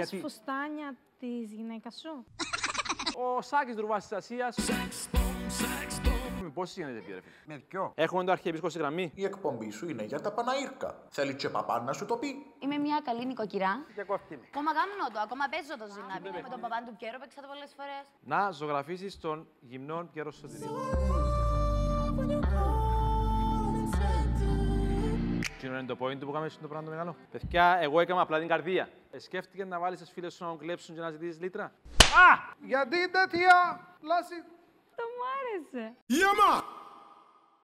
γιατί φουστάνια της γυναίκας σου; ο Σάκης Δρουβάς της Ασίας... Με πόσοι γίνεται πήρε, φίλε; Με δυο. Έχουμε τον αρχιεπίσκοπο στη γραμμή. Η εκπομπή σου είναι για τα Παναήρκα. Θέλει και παπά να σου το πει. Είμαι μια καλή νοικοκυρά. Για κόφτη με. Ακόμα κάνω το, ακόμα παίζω το ζυνάμι. Με τον παπάν του Πιέρο παίξα το πολλές φορές. Να ζωγραφίσεις τον γυμνόν Πιέρο Σωτηρίου. Τι είναι το point που κάνουμε στο πράγμα το μεγάλο; Παιδιά, εγώ έκανα απλά την καρδία. Ε, σκέφτηκε να βάλεις τις φίλες σου να τον κλέψουν και να ζητήσεις λίτρα; Α! Γιατί τέτοια λάση; Το μ' άρεσε. Yama!